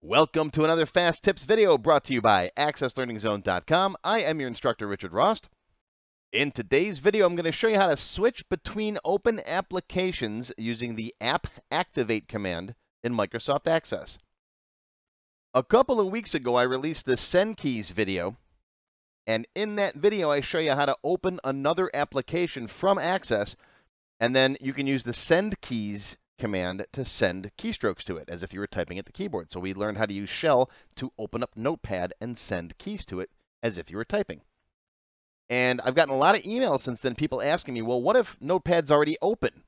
Welcome to another Fast Tips video brought to you by AccessLearningZone.com. I am your instructor, Richard Rost. In today's video, I'm going to show you how to switch between open applications using the App Activate command in Microsoft Access. A couple of weeks ago, I released the Send Keys video, and in that video, I show you how to open another application from Access, and then you can use the Send Keys command to send keystrokes to it as if you were typing at the keyboard. So we learned how to use shell to open up Notepad and send keys to it as if you were typing. And I've gotten a lot of emails since then, people asking me, well, what if Notepad's already open?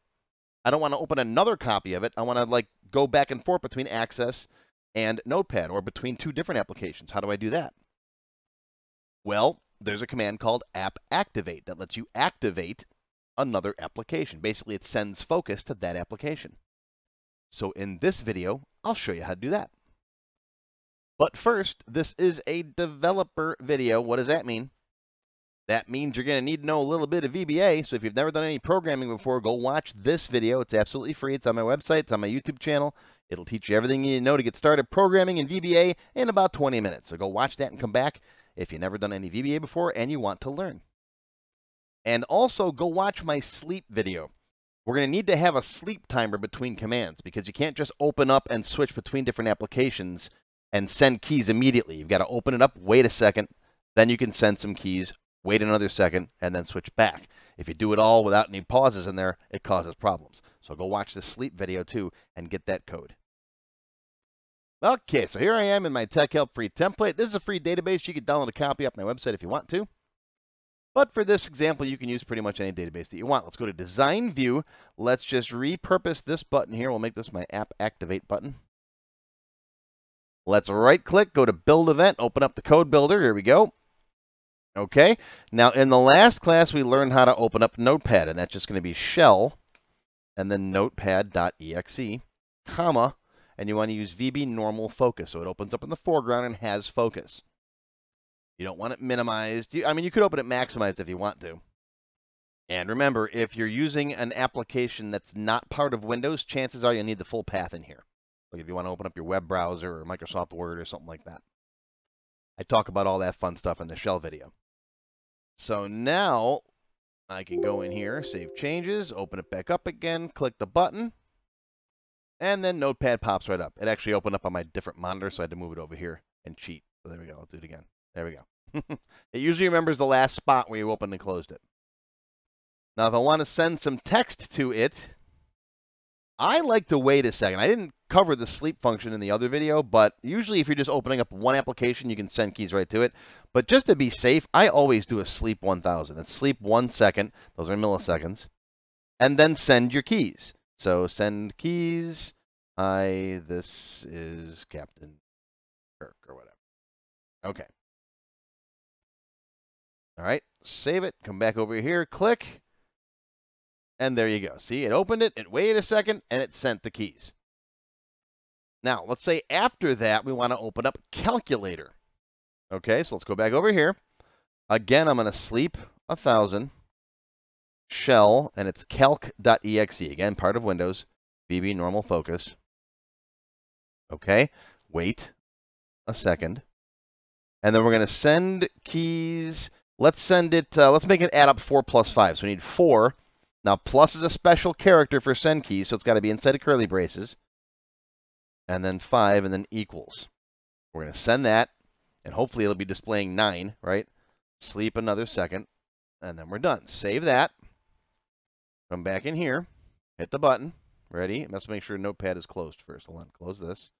I don't want to open another copy of it. I want to like go back and forth between Access and Notepad or between two different applications. How do I do that? Well, there's a command called app activate that lets you activate another application. Basically, it sends focus to that application. So in this video, I'll show you how to do that. But first, this is a developer video. What does that mean? That means you're going to need to know a little bit of VBA. So if you've never done any programming before, go watch this video. It's absolutely free. It's on my website. It's on my YouTube channel. It'll teach you everything you need to know to get started programming in VBA in about 20 minutes. So go watch that and come back if you've never done any VBA before and you want to learn. And also go watch my sleep video. We're going to need to have a sleep timer between commands because you can't just open up and switch between different applications and send keys immediately. You've got to open it up, wait a second, then you can send some keys, wait another second, and then switch back. If you do it all without any pauses in there, it causes problems. So go watch the sleep video too and get that code. Okay, so here I am in my Tech Help free template. This is a free database. You can download a copy off my website if you want to. But for this example, you can use pretty much any database that you want. Let's go to Design View. Let's just repurpose this button here. We'll make this my App Activate button. Let's right-click, go to Build Event, open up the code builder. Here we go. Okay. Now, in the last class, we learned how to open up Notepad, and that's just going to be shell and then notepad.exe, comma, and you want to use VB normal focus. So it opens up in the foreground and has focus. You don't want it minimized. I mean, you could open it maximized if you want to. And remember, if you're using an application that's not part of Windows, chances are you'll need the full path in here. Like if you want to open up your web browser or Microsoft Word or something like that. I talk about all that fun stuff in the shell video. So now I can go in here, save changes, open it back up again, click the button, and then Notepad pops right up. It actually opened up on my different monitor, so I had to move it over here and cheat. So there we go. I'll do it again. There we go. it usually remembers the last spot where you opened and closed it. Now, if I want to send some text to it, I like to wait a second. I didn't cover the sleep function in the other video, but usually if you're just opening up one application, you can send keys right to it. But just to be safe, I always do a sleep 1000. It's sleep one second. Those are milliseconds. And then send your keys. So send keys. Hi, this is Captain Kirk or whatever. Okay. All right, save it, come back over here, click, and there you go. See, it opened it, it waited a second, and it sent the keys. Now, let's say after that, we want to open up Calculator. Okay, so let's go back over here. Again, I'm going to sleep a 1000, shell, and it's calc.exe. Again, part of Windows, VB normal focus. Okay, wait a second. And then we're going to send keys Let's send it, uh, let's make it add up 4 plus 5. So we need 4. Now, plus is a special character for send keys, so it's got to be inside of curly braces. And then 5, and then equals. We're going to send that, and hopefully it'll be displaying 9, right? Sleep another second, and then we're done. Save that. Come back in here. Hit the button. Ready? Let's make sure Notepad is closed first. Hold on. Close this.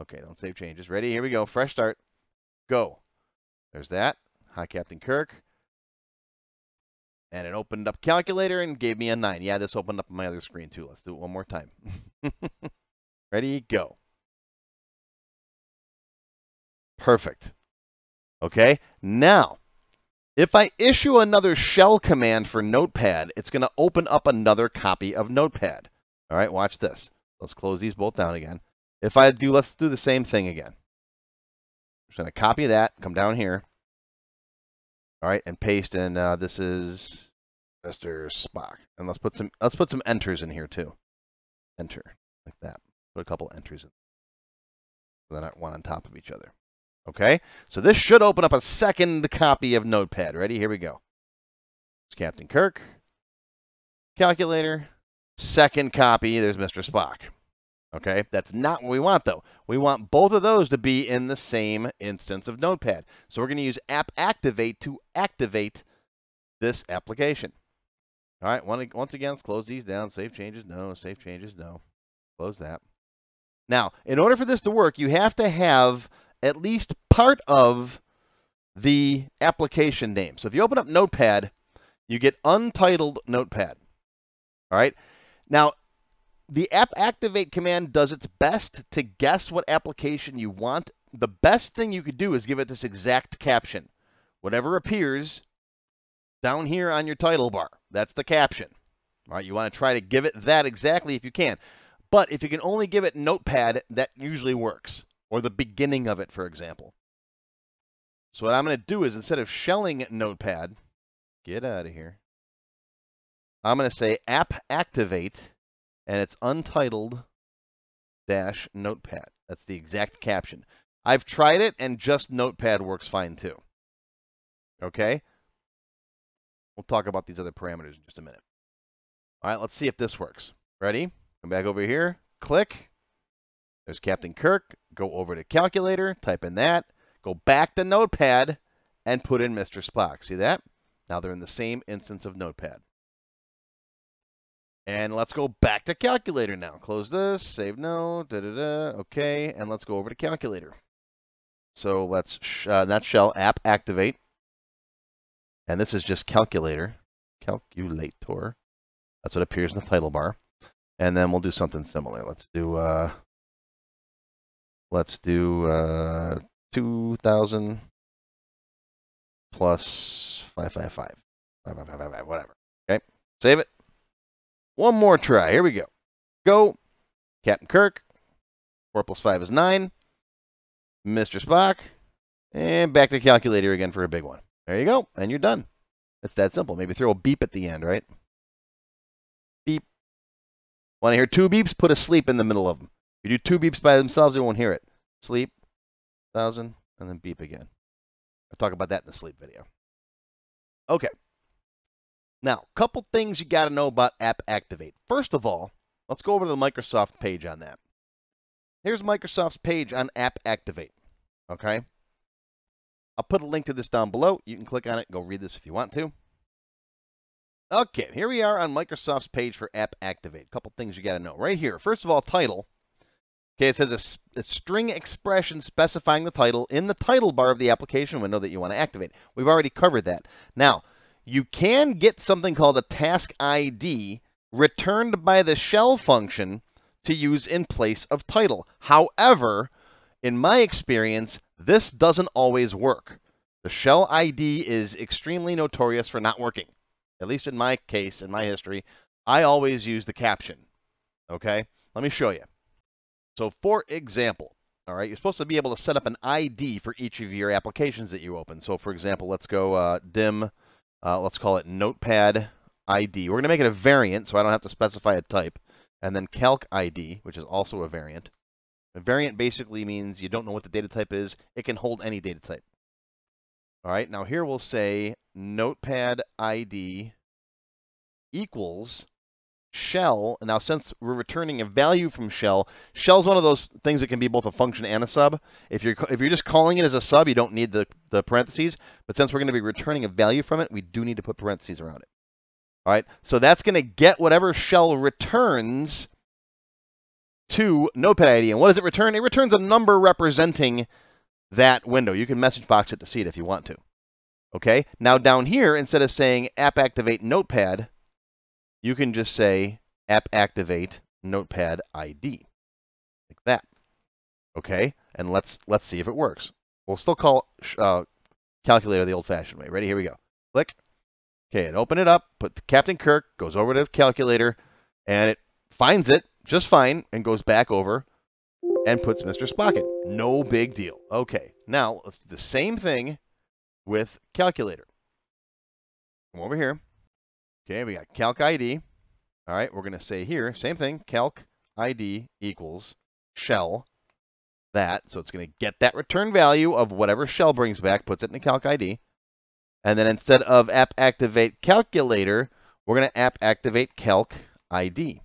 Okay, don't save changes. Ready? Here we go. Fresh start. Go. There's that. Hi, Captain Kirk. And it opened up calculator and gave me a 9. Yeah, this opened up my other screen too. Let's do it one more time. Ready, go. Perfect. Okay, now, if I issue another shell command for Notepad, it's going to open up another copy of Notepad. All right, watch this. Let's close these both down again. If I do, let's do the same thing again. I'm just going to copy that, come down here, all right, and paste in. Uh, this is Mr. Spock, and let's put some let's put some enters in here too. Enter like that. Put a couple enters in. They're not one on top of each other. Okay, so this should open up a second copy of Notepad. Ready? Here we go. It's Captain Kirk. Calculator. Second copy, there's Mr. Spock. Okay, that's not what we want though. We want both of those to be in the same instance of Notepad. So we're going to use app activate to activate this application. All right, once again, let's close these down. Save changes, no. Save changes, no. Close that. Now, in order for this to work, you have to have at least part of the application name. So if you open up Notepad, you get untitled Notepad. All right. Now, the app activate command does its best to guess what application you want. The best thing you could do is give it this exact caption. Whatever appears down here on your title bar, that's the caption. All right, you want to try to give it that exactly if you can. But if you can only give it notepad, that usually works. Or the beginning of it, for example. So what I'm going to do is instead of shelling notepad, get out of here. I'm going to say app activate and it's untitled dash notepad. That's the exact caption. I've tried it and just notepad works fine too. Okay? We'll talk about these other parameters in just a minute. All right, let's see if this works. Ready? Come back over here, click. There's Captain Kirk. Go over to calculator, type in that, go back to notepad, and put in Mr. Spock. See that? Now they're in the same instance of notepad. And let's go back to calculator now. Close this, save no, da da da, okay, and let's go over to calculator. So let's, uh, that shell app activate. And this is just calculator, calculator. That's what appears in the title bar. And then we'll do something similar. Let's do, uh, let's do, uh, 2000 plus 555. 5555, whatever. Okay, save it. One more try. Here we go. Go. Captain Kirk. 4 plus 5 is 9. Mr. Spock. And back to the calculator again for a big one. There you go. And you're done. It's that simple. Maybe throw a beep at the end, right? Beep. Want to hear two beeps? Put a sleep in the middle of them. If you do two beeps by themselves, you won't hear it. Sleep, thousand, and then beep again. I'll talk about that in the sleep video. Okay. Now, a couple things you got to know about App Activate. First of all, let's go over to the Microsoft page on that. Here's Microsoft's page on App Activate. Okay? I'll put a link to this down below. You can click on it and go read this if you want to. Okay, here we are on Microsoft's page for App Activate. A couple things you got to know. Right here, first of all, title. Okay, it says a, a, string expression specifying the title in the title bar of the application window that you want to activate. We've already covered that. Now, you can get something called a task ID returned by the shell function to use in place of title. However, in my experience, this doesn't always work. The shell ID is extremely notorious for not working. At least in my case, in my history, I always use the caption. Okay? Let me show you. So for example, all right, you're supposed to be able to set up an ID for each of your applications that you open. So for example, let's go uh, dim uh, let's call it Notepad ID. We're going to make it a variant, so I don't have to specify a type. And then Calc ID, which is also a variant. A variant basically means you don't know what the data type is. It can hold any data type. All right, now here we'll say Notepad ID equals shell. And now, since we're returning a value from shell, shell is one of those things that can be both a function and a sub. If you're if you're just calling it as a sub, you don't need the, the parentheses. But since we're going to be returning a value from it, we do need to put parentheses around it. All right, so that's going to get whatever shell returns to Notepad ID. And what does it return? It returns a number representing that window. You can message box it to see it if you want to. Okay, now down here, instead of saying app activate notepad, you can just say app activate notepad ID like that. Okay, and let's let's see if it works. We'll still call uh, calculator the old-fashioned way. Ready? Here we go. Click. Okay, and open it up. Put Captain Kirk goes over to the calculator, and it finds it just fine and goes back over and puts Mr. Spock in. No big deal. Okay, now let's do the same thing with calculator. Come over here. Okay, we got calc ID. All right, we're going to say here, same thing, calc ID equals shell. that. So it's going to get that return value of whatever shell brings back, puts it in the calc ID. And then instead of app activate calculator, we're going to app activate calc ID.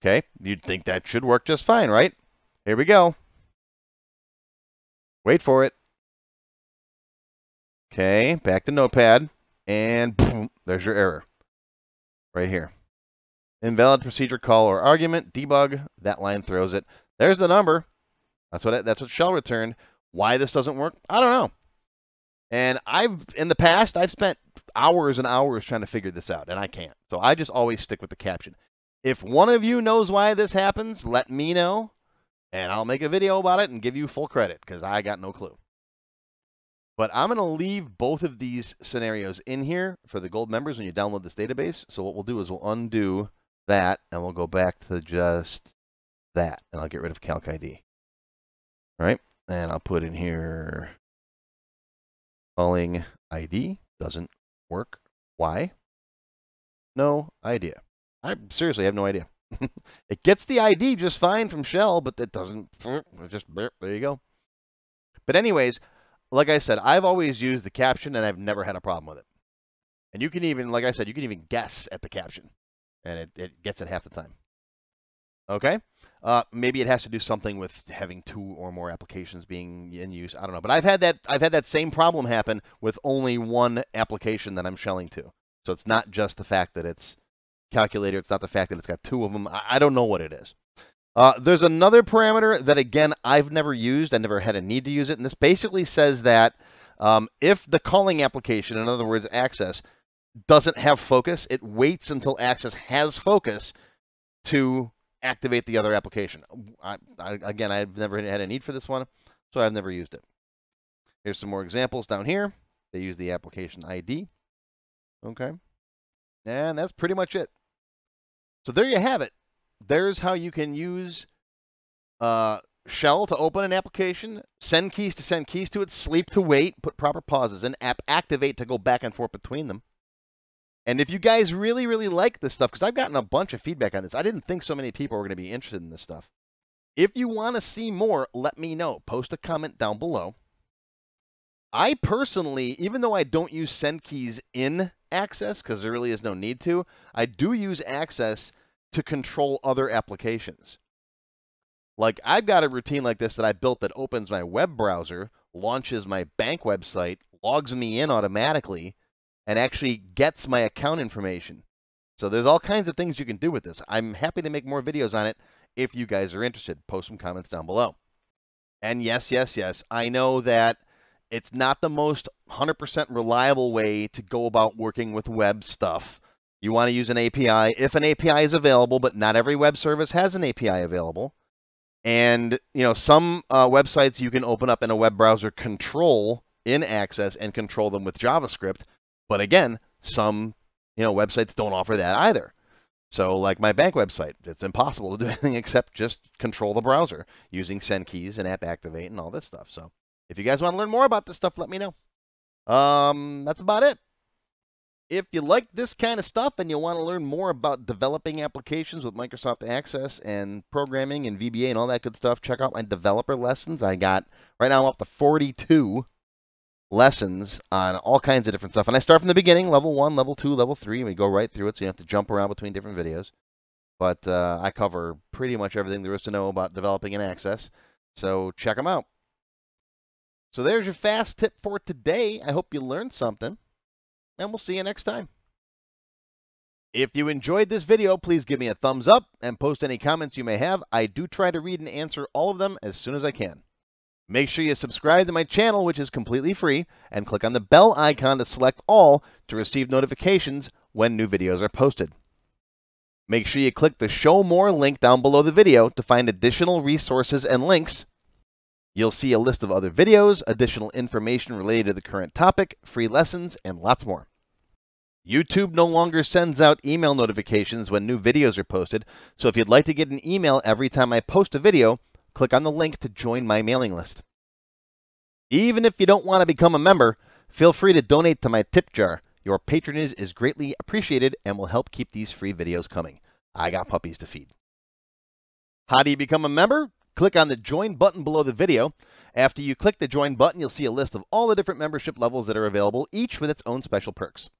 Okay, you'd think that should work just fine, right? Here we go. Wait for it. Okay, back to Notepad, and boom, there's your error right here. Invalid procedure call or argument, debug, that line throws it. There's the number. That's what it, that's what shell returned. Why this doesn't work, I don't know. And I've in the past I've spent hours and hours trying to figure this out, and I can't. So I just always stick with the caption. If one of you knows why this happens, let me know, and I'll make a video about it and give you full credit because I got no clue. But I'm going to leave both of these scenarios in here for the gold members when you download this database. So what we'll do is we'll undo that and we'll go back to just that and I'll get rid of calc ID. All right. And I'll put in here calling ID doesn't work. Why? No idea. I seriously have no idea. it gets the ID just fine from shell, but it doesn't just there you go. But anyways, like I said, I've always used the caption and I've never had a problem with it. And you can even, like I said, you can even guess at the caption and it, it gets it half the time. Okay? Uh, maybe it has to do something with having two or more applications being in use. I don't know, but I've had that I've had that same problem happen with only one application that I'm shelling to. So it's not just the fact that it's calculator. It's not the fact that it's got two of them. I, I don't know what it is. Uh, there's another parameter that, again, I've never used. I never had a need to use it. And this basically says that um, if the calling application, in other words, Access, doesn't have focus, it waits until Access has focus to activate the other application. I, I, again, I've never had a need for this one, so I've never used it. Here's some more examples down here. They use the application ID. Okay. And that's pretty much it. So there you have it. There's how you can use uh, shell to open an application, send keys to send keys to it, sleep to wait, put proper pauses in, app activate to go back and forth between them. And if you guys really, really like this stuff, because I've gotten a bunch of feedback on this, I didn't think so many people were going to be interested in this stuff. If you want to see more, let me know. Post a comment down below. I personally, even though I don't use send keys in Access, because there really is no need to, I do use Access to control other applications. Like I've got a routine like this that I built that opens my web browser, launches my bank website, logs me in automatically, and actually gets my account information. So there's all kinds of things you can do with this. I'm happy to make more videos on it if you guys are interested. Post some comments down below. And yes, yes, yes, I know that it's not the most 100% reliable way to go about working with web stuff. You want to use an API if an API is available, but not every web service has an API available. And you know, some uh, websites you can open up in a web browser control in Access and control them with JavaScript. But again, some you know websites don't offer that either. So like my bank website, it's impossible to do anything except just control the browser using send keys and app activate and all this stuff. So if you guys want to learn more about this stuff, let me know. Um, that's about it. If you like this kind of stuff and you want to learn more about developing applications with Microsoft Access and programming and VBA and all that good stuff, check out my developer lessons. I got, right now I'm up to 42 lessons on all kinds of different stuff. And I start from the beginning, level one, level two, level three, and we go right through it. So you have to jump around between different videos. But uh, I cover pretty much everything there is to know about developing in Access. So check them out. So there's your fast tip for today. I hope you learned something and we'll see you next time. If you enjoyed this video, please give me a thumbs up and post any comments you may have. I do try to read and answer all of them as soon as I can. Make sure you subscribe to my channel, which is completely free, and click on the bell icon to select all to receive notifications when new videos are posted. Make sure you click the Show More link down below the video to find additional resources and links You'll see a list of other videos, additional information related to the current topic, free lessons, and lots more. YouTube no longer sends out email notifications when new videos are posted, so if you'd like to get an email every time I post a video, click on the link to join my mailing list. Even if you don't want to become a member, feel free to donate to my tip jar. Your patronage is greatly appreciated and will help keep these free videos coming. I got puppies to feed. How do you become a member? Click on the Join button below the video. After you click the Join button, you'll see a list of all the different membership levels that are available, each with its own special perks.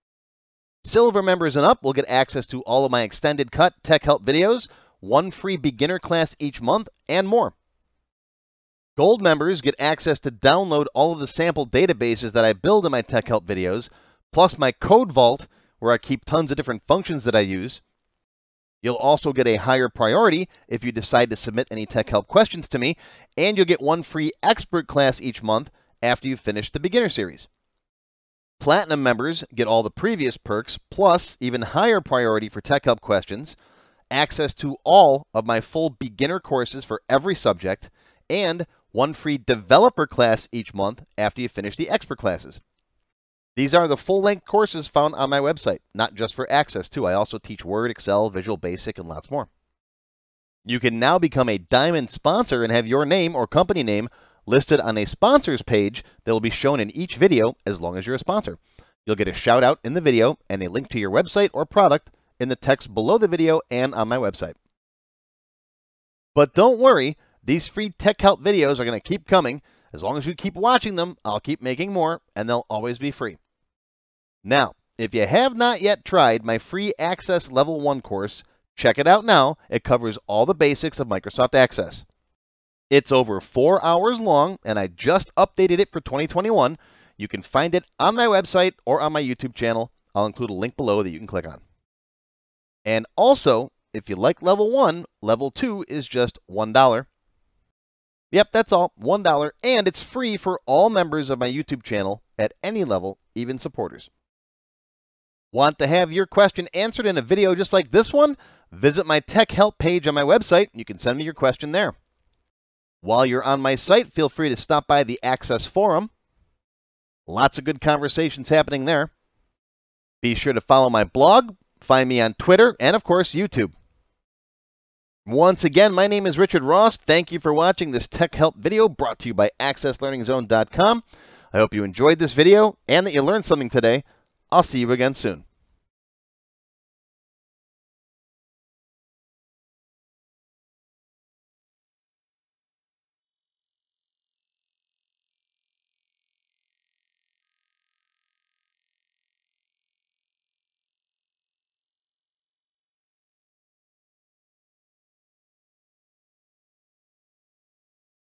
Silver members and up will get access to all of my extended cut tech help videos, one free beginner class each month, and more. Gold members get access to download all of the sample databases that I build in my tech help videos, plus my code vault, where I keep tons of different functions that I use. You'll also get a higher priority if you decide to submit any tech help questions to me, and you'll get one free expert class each month after you finish the beginner series. Platinum members get all the previous perks, plus even higher priority for tech help questions, access to all of my full beginner courses for every subject, and one free developer class each month after you finish the expert classes. These are the full-length courses found on my website, not just for access too. I also teach Word, Excel, Visual Basic, and lots more. You can now become a Diamond sponsor and have your name or company name listed on a sponsors page that will be shown in each video as long as you're a sponsor. You'll get a shout out in the video and a link to your website or product in the text below the video and on my website. But don't worry, these free tech help videos are going to keep coming. As long as you keep watching them, I'll keep making more and they'll always be free. Now, if you have not yet tried my free Access Level 1 course, check it out now. It covers all the basics of Microsoft Access. It's over four hours long, and I just updated it for 2021. You can find it on my website or on my YouTube channel. I'll include a link below that you can click on. And also, if you like level one, level two is just $1. Yep, that's all, $1, and it's free for all members of my YouTube channel at any level, even supporters. Want to have your question answered in a video just like this one? Visit my tech help page on my website. You can send me your question there. While you're on my site, feel free to stop by the Access Forum. Lots of good conversations happening there. Be sure to follow my blog, find me on Twitter, and of course, YouTube. Once again, my name is Richard Rost. Thank you for watching this Tech Help video brought to you by AccessLearningZone.com. I hope you enjoyed this video and that you learned something today. I'll see you again soon.